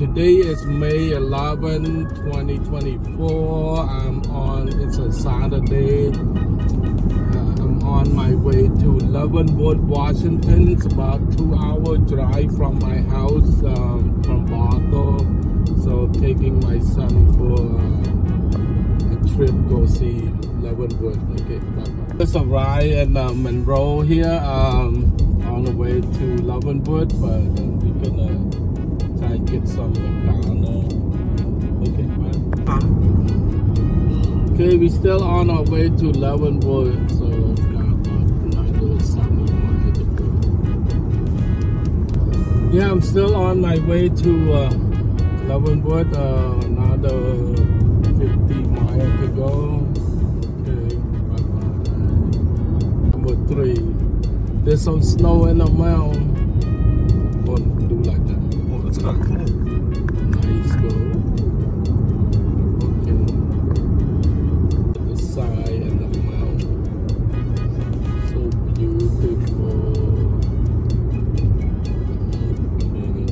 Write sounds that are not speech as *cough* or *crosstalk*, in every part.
today is May 11, 2024. I'm on, it's a Saturday. Uh, I'm on my way to Leavenworth, Washington. It's about two hour drive from my house um, from Bothell. So taking my son for uh, a trip, go see Leavenworth. Okay, bye-bye. Just arrived in uh, Monroe here um, on the way to Leavenworth, but we're gonna and get some McDonald's. Okay, bye. Okay, we still on our way to Leavenworth, so it's got another seven miles to go. Yeah, I'm still on my way to uh, Leavenworth, uh, another 50 miles to go. Okay, bye-bye. Number three, there's some snow in the mountain. Nice go. Okay. The side and the mountain. So beautiful. Okay.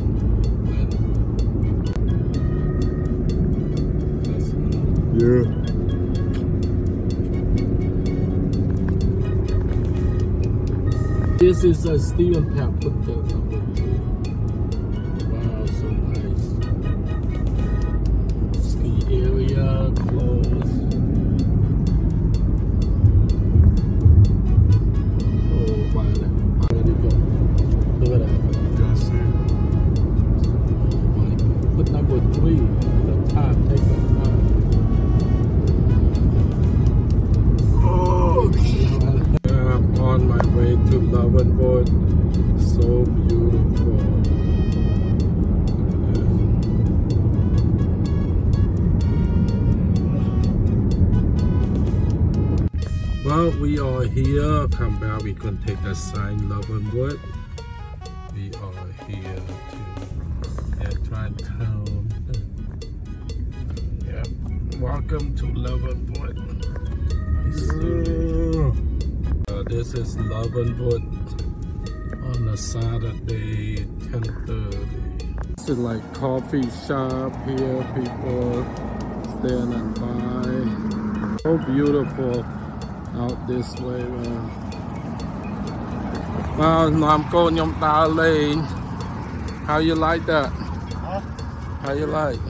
That's nice. Yeah. This is a Stephen Pepper. We are here. Come back. We can take a sign Leavenworth. We are here to Town. Yeah. Welcome to love Leavenworth. Uh, this is Leavenworth on a Saturday, 10.30. This is like coffee shop here, people standing by. So beautiful out this way, man. Wow, នាំកូនខ្ញុំដើរលេង How you like that? How you like?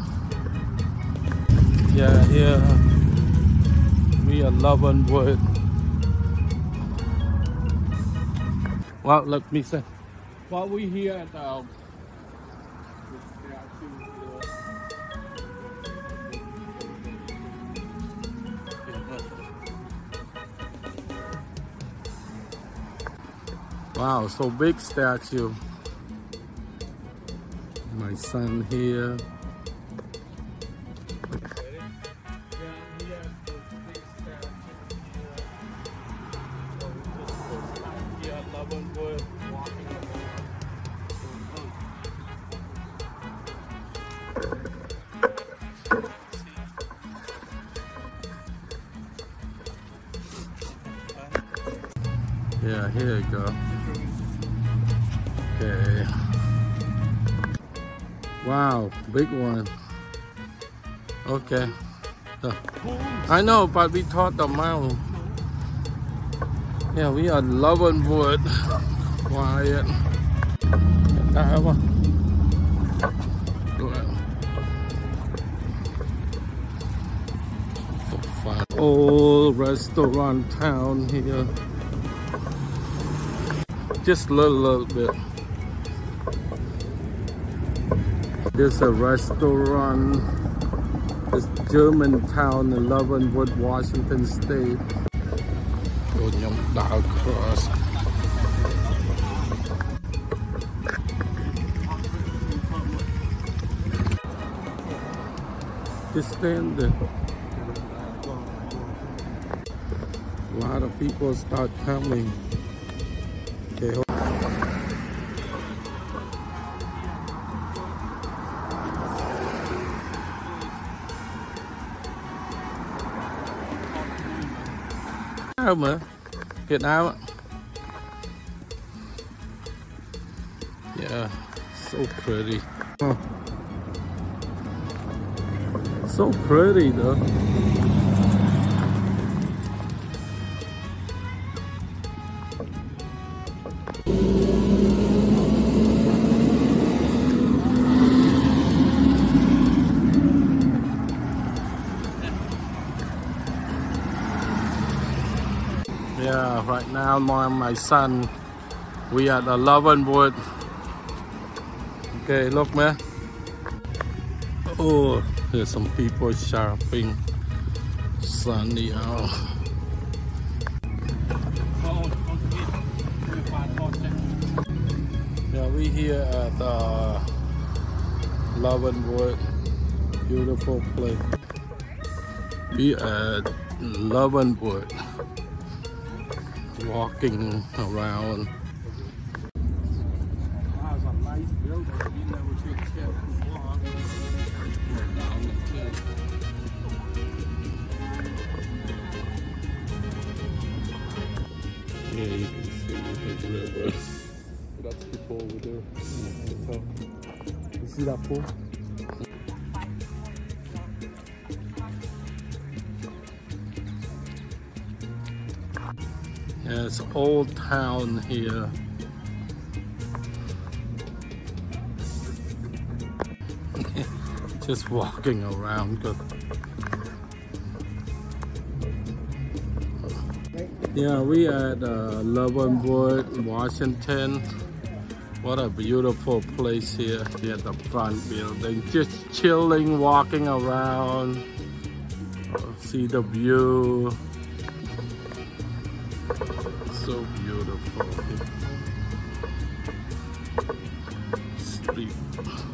Yeah, here we are Leavenworth. Well, let me say. While we here at um, the Wow, so big statue. My son here. Yeah, here you go. Wow, big one. Okay. I know, but we taught the mountain. Yeah, we are loving wood. *laughs* Quiet. That one. Old restaurant town here. Just a little, little bit. There's a restaurant. It's Germantown in Leavenworth, Washington State. Nhầm đảo cross. Just stand. A lot of people start coming. không out! Việt Nam ạ Yeah, so pretty. So pretty though. Now my son, we at the Lovenwood. Okay, look man. Oh, there's some people shopping. Sunny out. Yeah, we here at the uh, Lovenwood. Beautiful place. We at Lovenwood. Walking around. Wow, it's a nice building. We never took care before. Down the hill. Yeah, you can see the river. That's people over there in the hotel. You see that pool? It's old town here. *laughs* Just walking around. Good. Yeah, we at uh, Washington. What a beautiful place here. We at the front building. Just chilling, walking around. See the view. So beautiful. Street.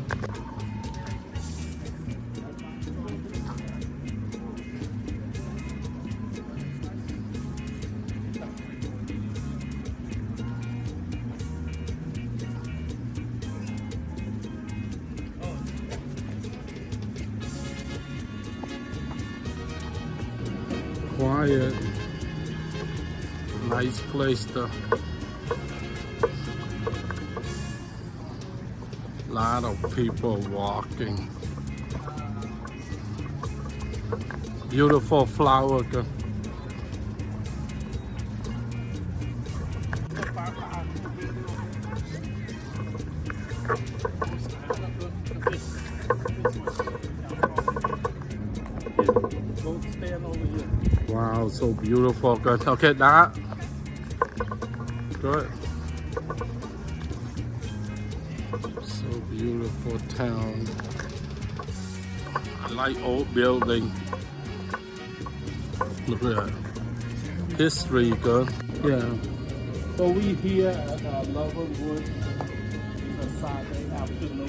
Place though. Lot of people walking. Beautiful flower. Wow, so beautiful. Good. Okay, that. Good. So beautiful town. I like old building. Look at that. History, good. Yeah. So we here at uh, Loverwood. It's a Saturday afternoon.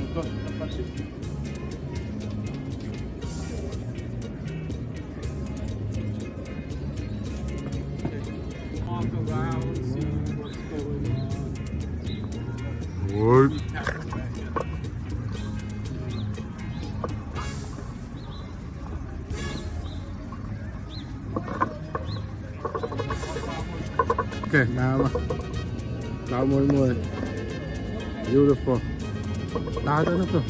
A Lot of people.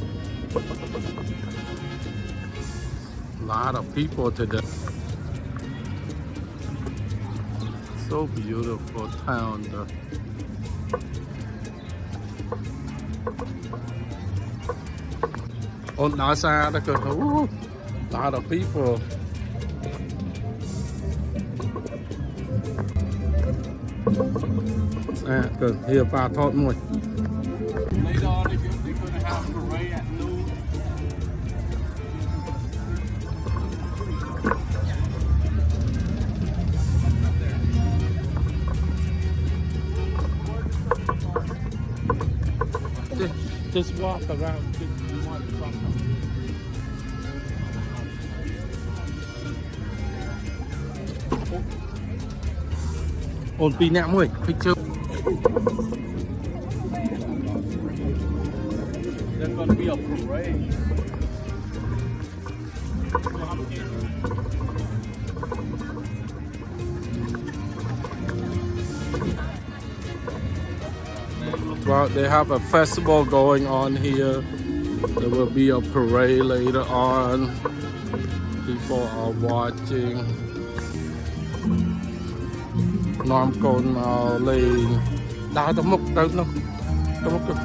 Lot of people today. So beautiful town. Though. On our side, look lot of people. À, good. Here, và thọt. Well, they have a festival going on here. There will be a parade later on. People are watching. នាំកូនមកលេងដើរទៅមុខទៅនោះទៅមុខទៅ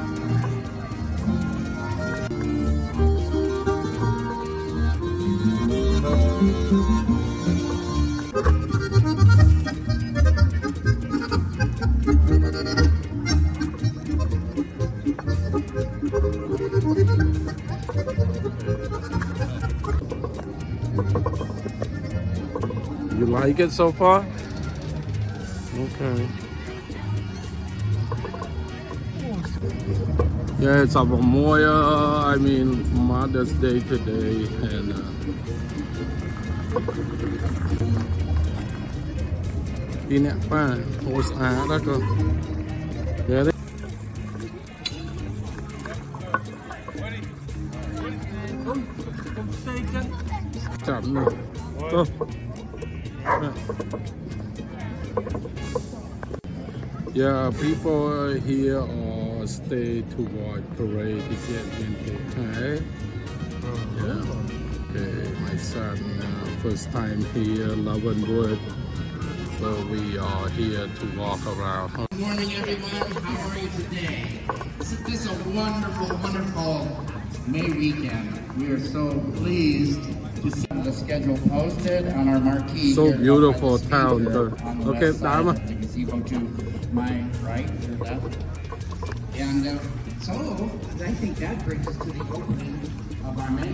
You like it so far? Yeah, it's a memorial. I mean, Mother's Day today, and uh, đi nè ba hồ á đó Yeah, people here or stay to watch parade to get into okay. Yeah. Okay, my son uh, first time here, Lovenwood. So we are here to walk around. Good morning, everyone. How are you today? Isn't this a wonderful, wonderful May weekend? We are so pleased to see the schedule posted on our marquee. So beautiful town, speaker though. on the Okay, Dharma. My right or left. And uh, so I think that brings us to the opening of our May.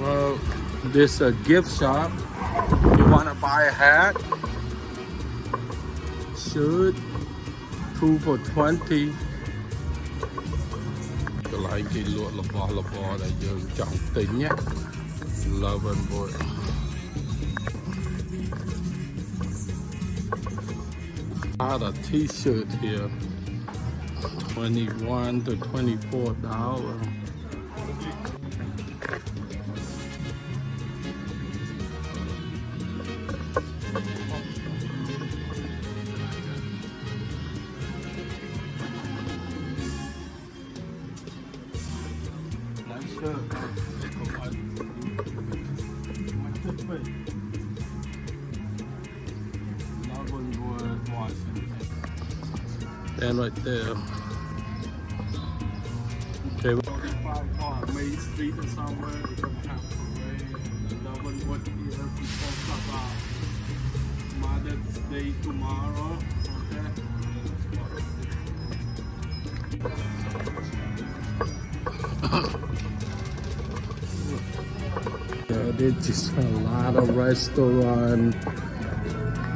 Well, this a gift shop. You wanna buy a hat? Should two for twenty. Cái lại cái lụa là bò là bò là giờ chọn tính nhé. Love and boy. Lot of t-shirt here. Twenty-one to twenty-four dollars. About Mother's Day tomorrow. Okay. Yeah, there's just a lot of restaurant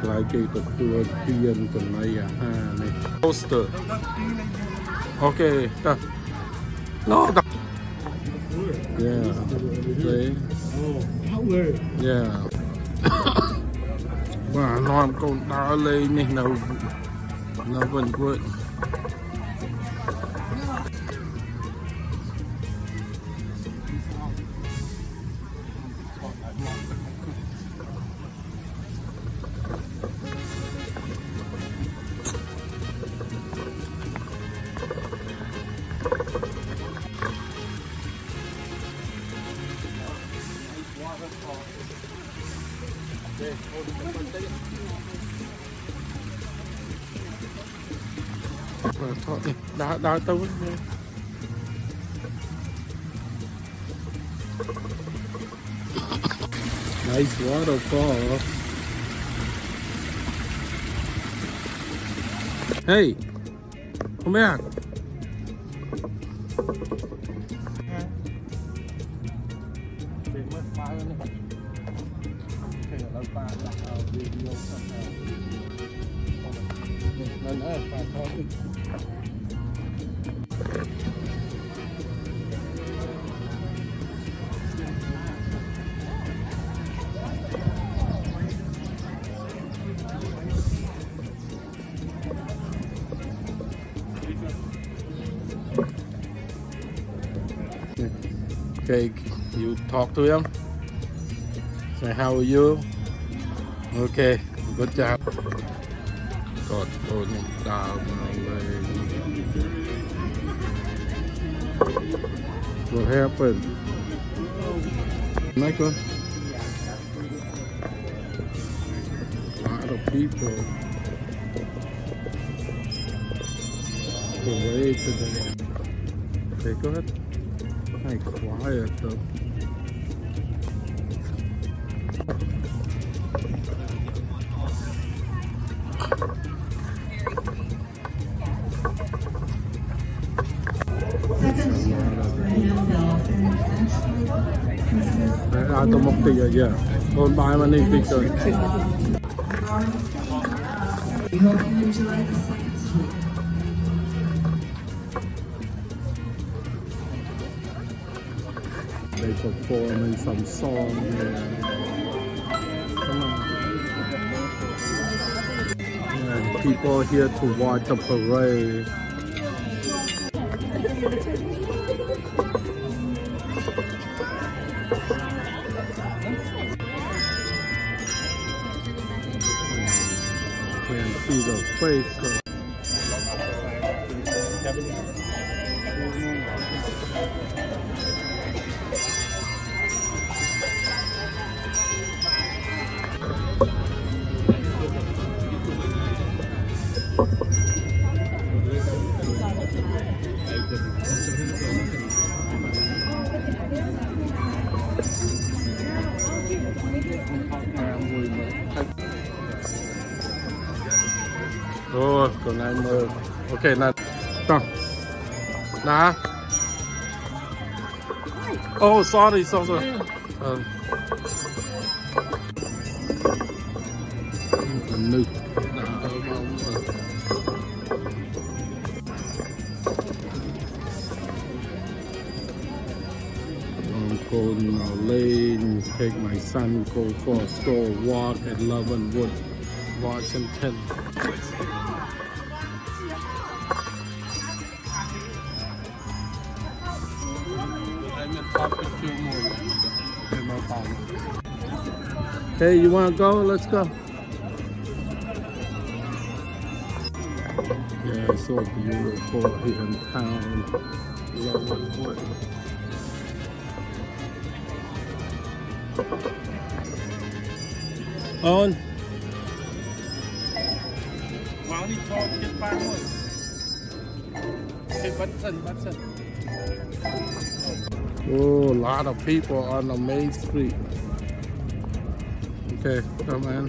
like cái cái tour tiên của này à ha này poster okay no ta yeah see yeah. Và nó con đá lên này nào nó vẫn vượt đòi tôi Nice waterfall. Hey, come here. Hãy subscribe cho kênh Ghiền Mì không bỏ Okay, you talk to him? Say, how are you? Okay, good job. What happened? Michael? A lot of people. Parade today. Okay, go ahead. Hey, quiet though. They performing some song. Yeah, people here to watch the parade. Can see the face. Ồ, còn này mơ. Ok, là Đó. Nà. Oh, sorry, sorry. sorry. Um. Rồi. Uncle Lane take my son go for a stroll walk at Leavenworth, Washington. Hey, you wanna go? Let's go. Yeah, it's so beautiful here in town. On. Vào đi cho trên ba thôi. Cái bắn sân, bắn sân. Oh, a lot of people on the main street. Okay, come on.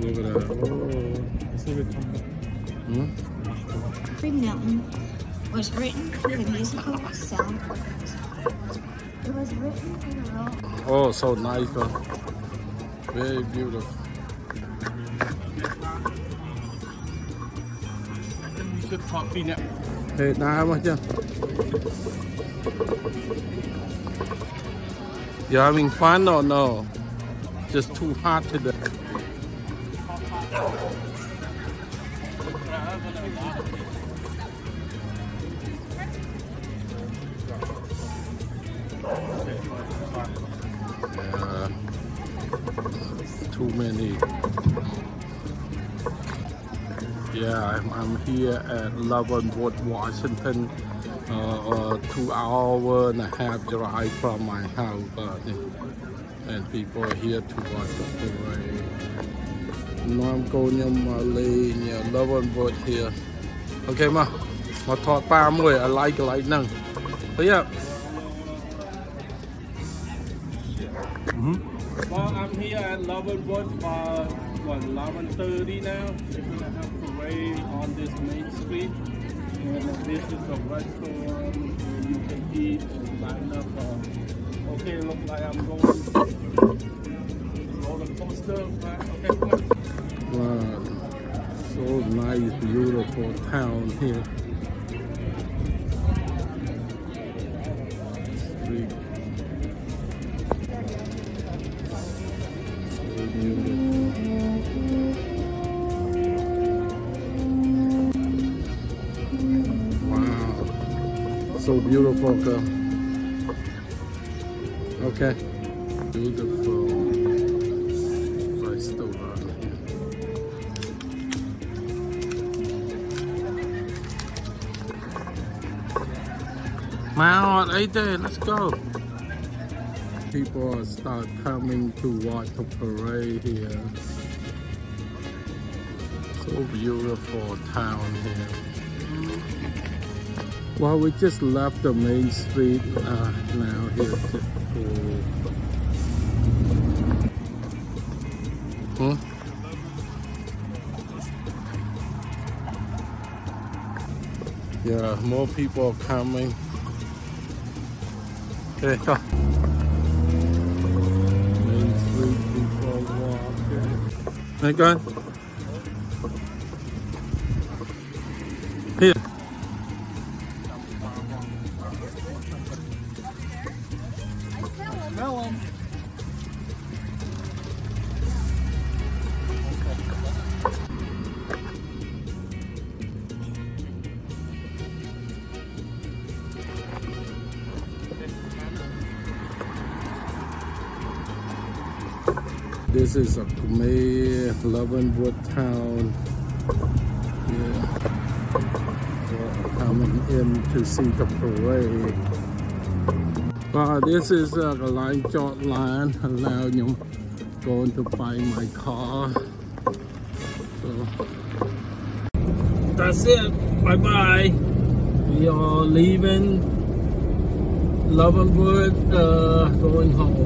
Look at that. Oh. Hmm? Green Mountain was written for the musical soundtracks. It was written for the role Oh, so nice. Though. Very beautiful. You should talk to them. Hey, now how much? You having fun or no? Just too hot today. Yeah, too many. Yeah, I'm, I'm here at Leavenworth, Washington. Uh, a two hour and a half drive from my house. Uh, and people are here to watch the parade. going to Malay yeah, love on board here. Okay ma. i like កន្លែងហ្នឹងទៅយ៉ា Mm -hmm. Well, I'm here at Lovenwood for what, 11.30 now. We're going to have parade on this main street. And this is a restaurant where you can eat and line up. Uh, okay, look like I'm going roller coaster. Right? Wow, so nice, beautiful town here. Street. So beautiful. Wow, so beautiful, girl. Okay. Beautiful restaurant. Mount there. let's go. People start coming to watch the parade here. So beautiful town here. Well, we just left the main street uh, now here. Huh? Yeah, more people are coming. There you. There go. Here. This is a Khmer Leavenworth town. Yeah. Coming in to see the parade. Wow, this is a line short line. You going to find my car. So that's it. Bye bye. We are leaving Leavenworth, uh, going home.